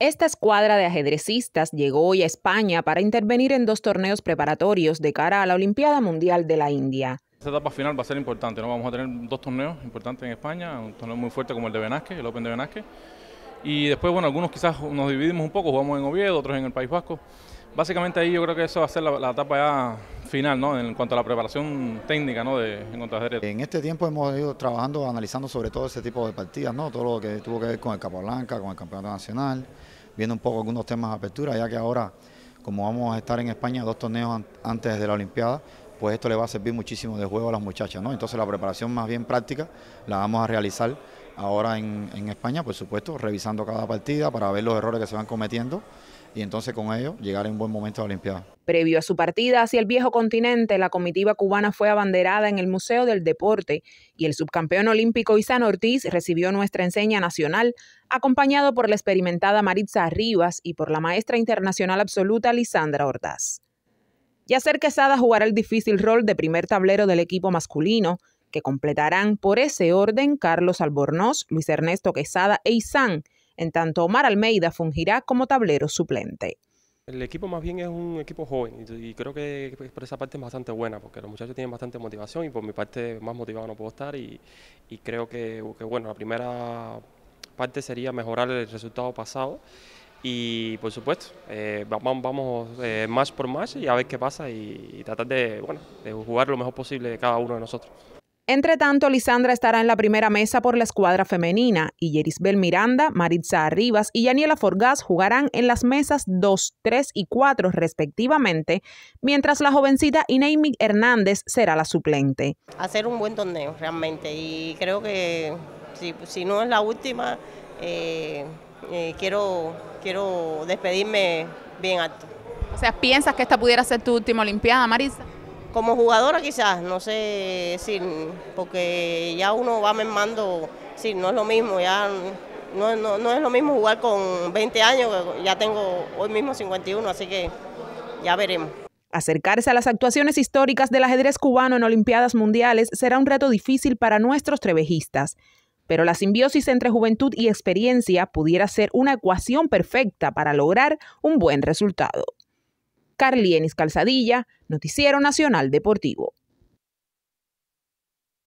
Esta escuadra de ajedrecistas llegó hoy a España para intervenir en dos torneos preparatorios de cara a la Olimpiada Mundial de la India. Esta etapa final va a ser importante, ¿no? Vamos a tener dos torneos importantes en España, un torneo muy fuerte como el de Benasque, el Open de Benasque. Y después, bueno, algunos quizás nos dividimos un poco, jugamos en Oviedo, otros en el País Vasco. Básicamente ahí yo creo que eso va a ser la, etapa ya En cuanto a la preparación técnica, en cuanto a En este tiempo hemos ido trabajando, analizando sobre todo ese tipo de partidas, ¿no? Todo lo que tuvo que ver con el Capablanca, con el Campeonato Nacional, viendo un poco algunos temas de apertura, ya que ahora, como vamos a estar en España dos torneos antes de la Olimpiada, pues esto le va a servir muchísimo de juego a las muchachas, ¿no? Entonces la preparación más bien práctica la vamos a realizar ahora en, España, por supuesto, revisando cada partida para ver los errores que se van cometiendo y entonces con ello llegar en buen momento a la Olimpiada. Previo a su partida hacia el viejo continente, la comitiva cubana fue abanderada en el Museo del Deporte y el subcampeón olímpico Isan Ortiz recibió nuestra enseña nacional, acompañado por la experimentada Maritza Rivas y por la maestra internacional absoluta Lisandra Ordaz. Yacer Quesada jugará el difícil rol de primer tablero del equipo masculino, que completarán por ese orden Carlos Albornoz, Luis Ernesto Quesada e Isan, en tanto Omar Almeida fungirá como tablero suplente. El equipo más bien es un equipo joven y creo que por esa parte es bastante buena porque los muchachos tienen bastante motivación y por mi parte más motivado no puedo estar y, creo que, bueno, la primera parte sería mejorar el resultado pasado y por supuesto eh, vamos, vamos eh, más por más y a ver qué pasa y, tratar de, bueno, de jugar lo mejor posible cada uno de nosotros. Entre tanto, Lisandra estará en la primera mesa por la escuadra femenina y Yerisbel Miranda, Maritza Arribas y Yaniela Forgás jugarán en las mesas 2, 3 y 4 respectivamente, mientras la jovencita Ineimi Hernández será la suplente. Hacer un buen torneo realmente y creo que si, no es la última, eh, eh, quiero, quiero despedirme bien alto. O sea, ¿piensas que esta pudiera ser tu última Olimpiada, Marisa? Como jugadora quizás, no sé, si, porque ya uno va mermando, sí, no es lo mismo, ya no, no, es lo mismo jugar con 20 años, ya tengo hoy mismo 51, así que ya veremos. Acercarse a las actuaciones históricas del ajedrez cubano en Olimpiadas Mundiales será un reto difícil para nuestros trevejistas, pero la simbiosis entre juventud y experiencia pudiera ser una ecuación perfecta para lograr un buen resultado. Carlienis Calzadilla, Noticiero Nacional Deportivo.